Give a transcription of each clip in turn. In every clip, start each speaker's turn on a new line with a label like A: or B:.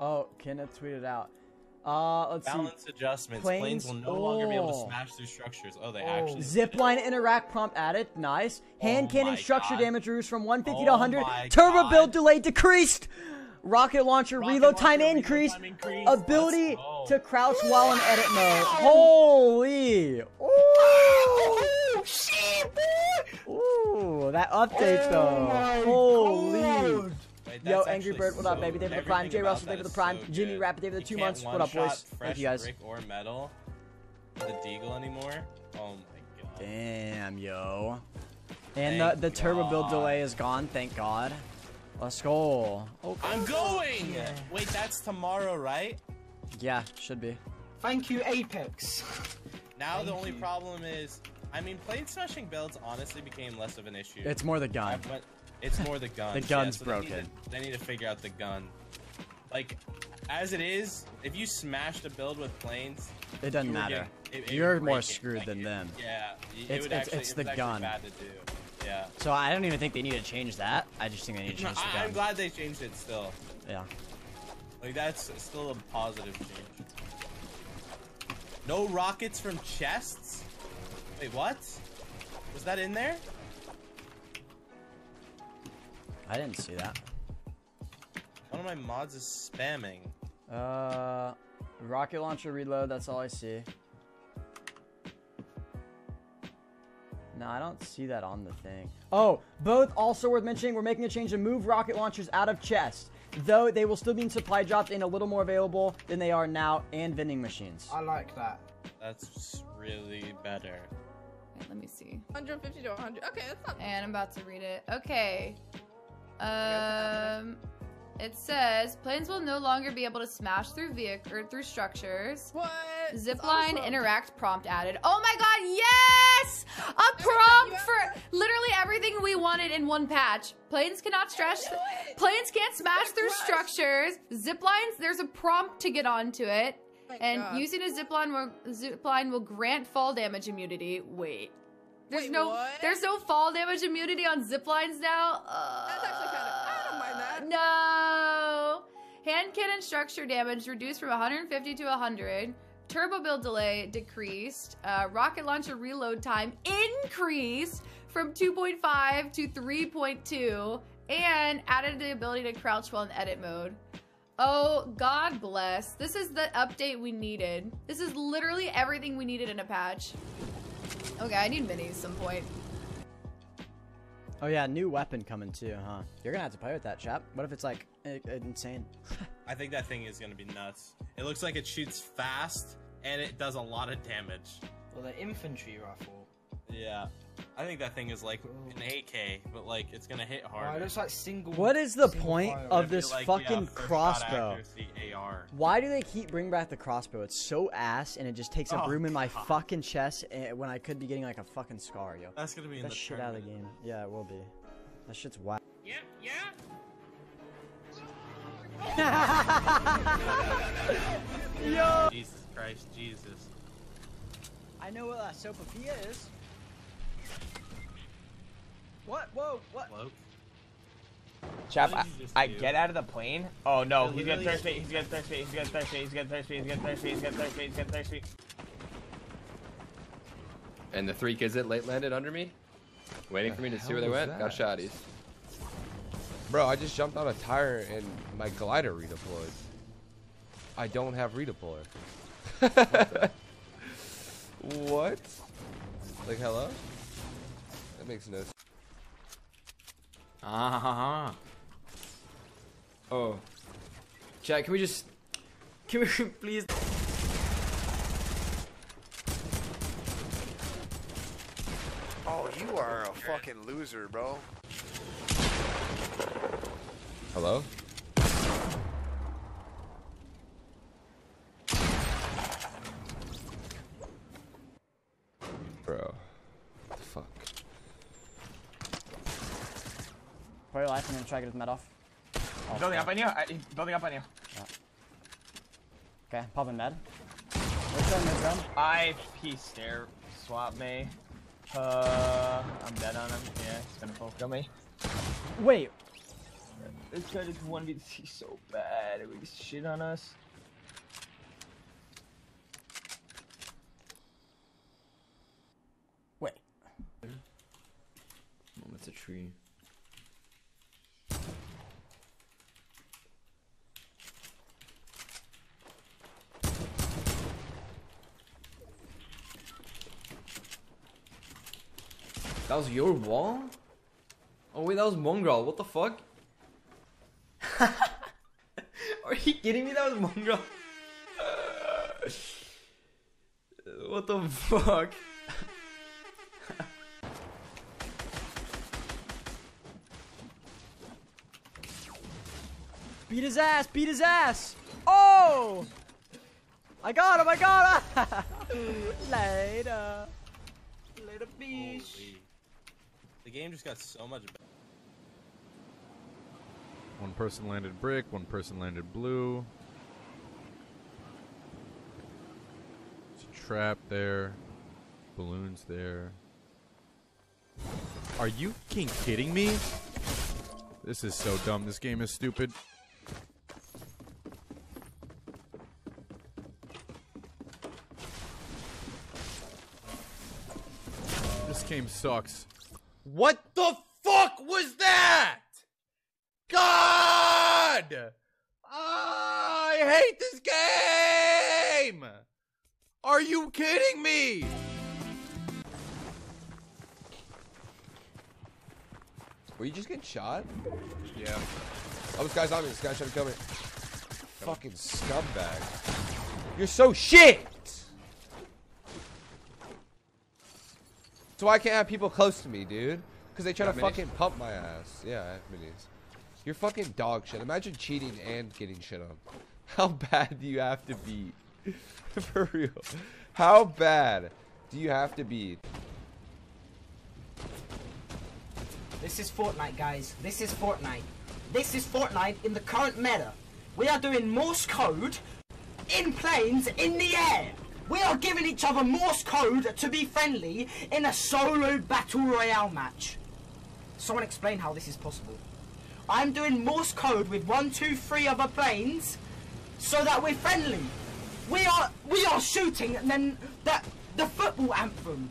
A: Oh, Kenneth tweeted out. Uh, let's
B: Balance
A: see.
B: adjustments.
A: Planes-
B: Planes, will no longer be able
A: oh.
B: to smash through structures. Oh, they actually.
A: Zipline interact prompt added. Nice. Hand
B: Oh
A: cannon structure
B: God.
A: damage reduced from 150
B: Oh
A: to 100. Turbo
B: God.
A: build delay decreased. Rocket launcher
B: Rocket
A: reload time
B: launcher reload
A: increased.
B: time increased.
A: Ability to crouch while in edit mode. Holy. Ooh. Ooh, that update though. Holy.
B: Wait,
A: Yo,
B: that's
A: Angry Bird, what up,
B: so-
A: baby? David the Prime.
B: everything
A: J. Russell,
B: that
A: David the Prime.
B: so
A: Jimmy
B: good.
A: Rapid, David the two months. What up,
B: one-shot
A: boys? Thank
B: fresh
A: you guys.
B: brick or metal the deagle anymore. Oh my god.
A: Damn, yo. And
B: Thank
A: the, the turbo build delay is gone, thank God. Let's go. Oh,
B: I'm going. Wait, that's tomorrow, right?
A: yeah, should be.
C: Thank you, Apex.
B: Now
C: Thank
B: the only
C: you.
B: problem is, I mean, plane smashing builds honestly became less of an issue.
A: It's more the
B: I
A: gun.
B: It's more the gun.
A: The gun's
B: They
A: broken.
B: need, to, they need to figure out the gun. Like, as it is, if you smash the build with planes,
A: It doesn't
B: you
A: matter.
B: getting- it- it
A: You're more screwed
B: Like,
A: than them.
B: Yeah, it
A: It's- it's-
B: actually,
A: it's the gun.
B: Bad to do. Yeah.
A: So I don't even think they need to change that. I just think they need to change the
B: I, I'm glad they changed it still.
A: Yeah.
B: Like that's still a positive change. No rockets from chests? Wait, what? Was that in there?
A: I didn't see that.
B: One of my mods is spamming.
A: Uh, rocket launcher reload. That's all I see. No, I don't see that on the thing. Oh, both also worth mentioning. We're making a change to move rocket launchers out of chests, though they will still be in supply dropped and a little more available than they are now, and vending machines.
C: I like that.
B: That's really better.
D: Wait, let me see.
E: 150 to 100. Okay, that's not
D: And I'm about to read it. Okay. Um, it says planes will no longer be able to smash through vehicle or through structures.
E: what.
D: Zipline
E: awesome.
D: interact prompt added. Oh my god, yes! A prompt for literally everything we wanted in one patch. Planes cannot stretch. Planes can't smash through
E: Crush.
D: structures. Ziplines, there's a prompt to get onto it. And
E: God.
D: using a zipline will zipline will grant fall damage immunity. Wait. There's
E: Wait,
D: no
E: what?
D: there's no fall damage immunity on zip lines now. Uh,
E: That's actually kind of. I don't mind that.
D: no. Hand cannon structure damage reduced from 150 to 100. Turbo build delay decreased. Uh, rocket launcher reload time increased from 2.5 to 3.2. And added the ability to crouch while in edit mode. Oh, God bless. This is the update we needed. This is literally everything we needed in a patch. Okay, I need minis some point.
A: Oh yeah, new weapon coming too, huh? You're gonna have to play with that, chap. What if it's like insane?
B: I think that thing is gonna be nuts. It looks like it shoots fast and it does a lot of damage.
C: Well, the infantry rifle.
B: Yeah. I think that thing is like an AK, but like it's gonna hit
C: Oh,
B: hard.
C: it like single.
A: What is the point
C: fire.
A: of this fucking crossbow?
B: AR.
A: Why do they keep bringing back the crossbow? It's so ass, and it just takes up
B: Oh,
A: room in my
B: God.
A: fucking chest eh, when I could be getting like a fucking scar, yo.
B: That's gonna be in
A: That
B: the
A: shit out of the game. Yeah, it will be. That shit's whack.
B: Yeah, yeah.
A: Yo!
B: Jesus Christ, Jesus.
A: I know what a sopapilla is. What? Whoa, what?
B: Cloak.
F: Chap,
B: What
F: I,
B: did you just
F: I
B: do?
F: get out of the plane. Oh no,
B: You're
F: he's getting
B: literally-
F: thirsty. He's getting thirsty. He's getting thirsty. He's getting thirsty. He's getting thirsty. He's getting thirsty. He's getting thirsty.
G: And the three kids that late landed under me, waiting for me to see where they went,
H: was
G: got
H: that?
G: shotties.
H: Bro, I just jumped on a tire and my glider redeployed. I don't have redeploy. what? Like, hello? That makes no sense.
I: Ah. Oh. Jack, can we just. Can we please.
J: Oh, you are a fucking loser, bro.
H: Hello? Bro. What the fuck?
A: Play your life and then try to get his med off. Oh,
F: Building
A: fuck.
F: up on you. I, he's building up on you.
A: Okay, popping med. What's that mid round?
F: I peace stare swap me. Uh, I'm dead on him. Yeah, he's gonna full kill me.
A: Wait.
F: They're trying to 1v3 so bad. They really shit on us.
A: Wait.
I: Oh, that's a tree. That was your wall? Oh wait, that was Mongrel. What the fuck? Are you kidding me? That was Mongrel. what the fuck?
A: Beat his ass! Beat his ass! Oh! I got him! I got him! Later.
C: Little beach.
B: The game just got so much better.
K: One person landed brick, one person landed blue. There's a trap there. Balloons there. Are you kidding me? This is so dumb. This game is stupid. This game sucks.
H: What the fuck was that? God! I hate this game! Are you kidding me? Were you just getting shot?
K: Yeah.
H: Oh, this guy's on me. This guy's trying to kill me. Fucking scumbag. You're so shit! So why can't have people close to me, dude? Because they try
G: You
H: to
G: minis?
H: fucking pump my ass. Yeah, I have minis. You're fucking dog shit. Imagine cheating and getting shit on. How bad do you have to be? For real. How bad do you have to be?
C: This is Fortnite, guys. This is Fortnite. This is Fortnite in the current meta. We are doing Morse code in planes in the air. We are giving each other Morse code to be friendly in a solo battle royale match. Someone explain how this is possible. I'm doing Morse code with one, two, three other planes so that we're friendly. We are we are shooting and then the the football anthem.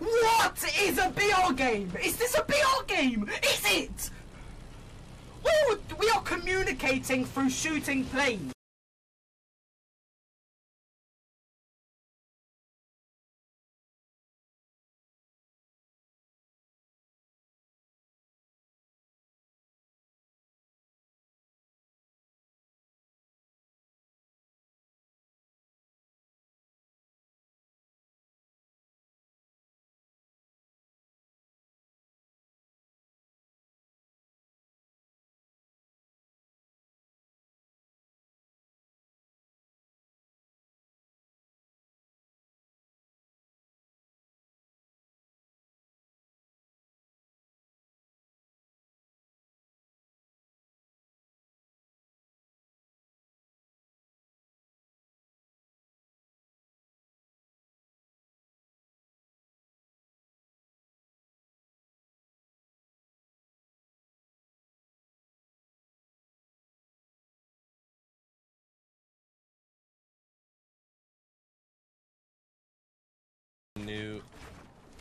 C: What is a BR game? Is this a BR game? Is it? We, we are communicating through shooting planes.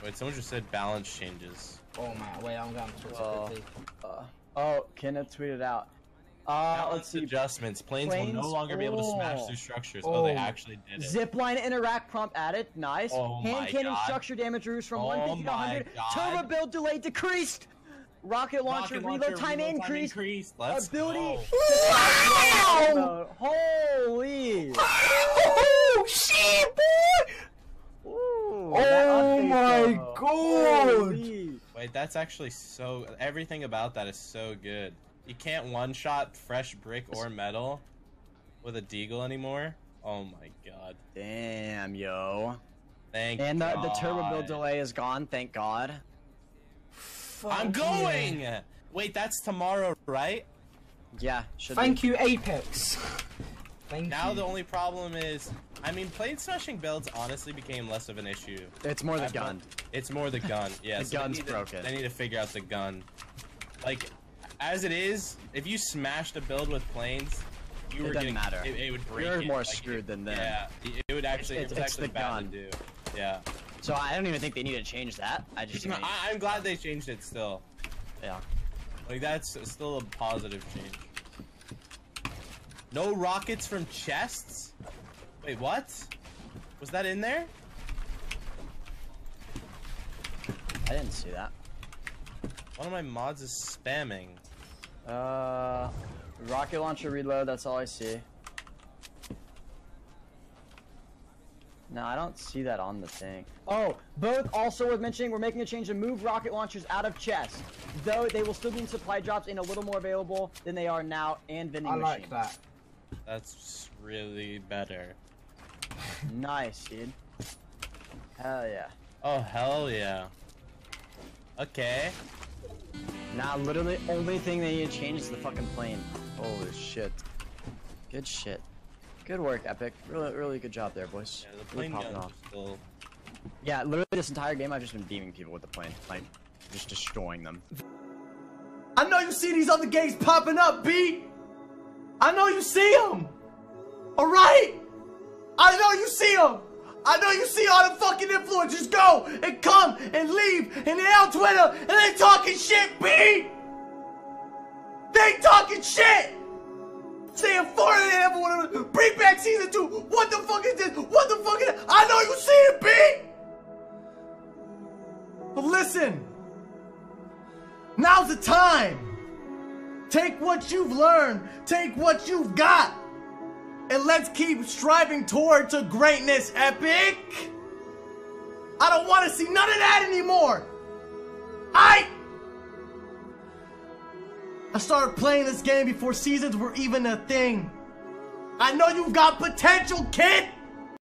B: Wait, someone just said balance changes.
C: Oh my, wait, I'm going to
A: Uh,
C: quickly.
A: uh, oh, Kenneth tweeted out. Uh,
B: Balance
A: let's see.
B: adjustments. Planes, will no longer be able to smash
A: oh.
B: through structures. Oh, they
A: Oh.
B: actually did it.
A: Zipline interact prompt added. Nice.
B: Oh
A: Hand
B: my
A: cannon
B: God.
A: structure damage reduced from
B: Oh
A: 150 to 100.
B: God.
A: Turbo build delay decreased. Rocket launcher
B: Rocket
A: reload time
B: reload
A: increased.
B: increased. Let's
A: Ability.
B: go.
A: to mode. Holy.
C: Oh shit, boy!
A: Ooh,
C: Oh my oh,
A: though.
C: God.
A: Holy.
B: Wait, that's actually so. Everything about that is so good. You can't one shot fresh brick or metal with a deagle anymore. Oh my god.
A: Damn, yo.
B: Thank you.
A: And the, the turbo build delay is gone, thank God.
B: I'm going! Wait, that's tomorrow, right?
A: Yeah, should
C: Thank
A: be.
C: you, Apex. Thank
B: Now
C: you.
B: the only problem is, I mean, plane smashing builds honestly became less of an issue.
A: It's more the
B: I've
A: gun.
B: It's more the gun. Yeah,
A: The
B: so they
A: gun's
B: need to-
A: broken.
B: They need to figure out the gun. Like, As it is, if you smashed a build with planes, you
A: It
B: were
A: doesn't
B: getting
A: matter.
B: It, it would break.
A: You're
B: it.
A: more
B: Like,
A: screwed
B: it-
A: than them.
B: Yeah, it, it would actually.
A: It's-
B: it was
A: it's
B: actually
A: the
B: bad
A: gun.
B: to do. Yeah.
A: So I don't even think they need to change that. I just
B: I, I'm glad they changed it still.
A: yeah.
B: Like that's still a positive change. No rockets from chests? Wait, what? Was that in there?
A: I didn't see that.
B: One of my mods is spamming.
A: Uh, rocket launcher reload. That's all I see. No, I don't see that on the thing. Oh, both also worth mentioning. We're making a change to move rocket launchers out of chests, though they will still be in supply drops and a little more available than they are now, and vending
C: I
A: machines.
C: like that.
B: That's really better.
A: Nice, dude. Hell yeah.
B: Oh hell yeah. Okay.
A: Now, literally, only thing they need to change is the fucking plane. Holy shit. Good shit. Good work, Epic. Really, really good job there, boys.
B: Yeah, the
A: Really
B: plane
A: popping
B: guns
A: off.
B: still.
A: Yeah, literally this entire game I've just been beaming people with the plane. Like, just destroying them.
L: I know you see these other gangs popping up, B. I know you see them. All right. I know you see them. I know you see all the fucking influencers go and come and leave and they on Twitter and they talking shit, B. They talking shit. Saying four than ever to bring back season two. What the fuck is this? What the fuck is this? I know you see it, B. But listen. Now's the time. Take what you've learned, take what you've got, and let's keep striving towards a greatness, Epic. I don't want to see none of that anymore. I I started playing this game before seasons were even a thing. I know you've got potential, kid.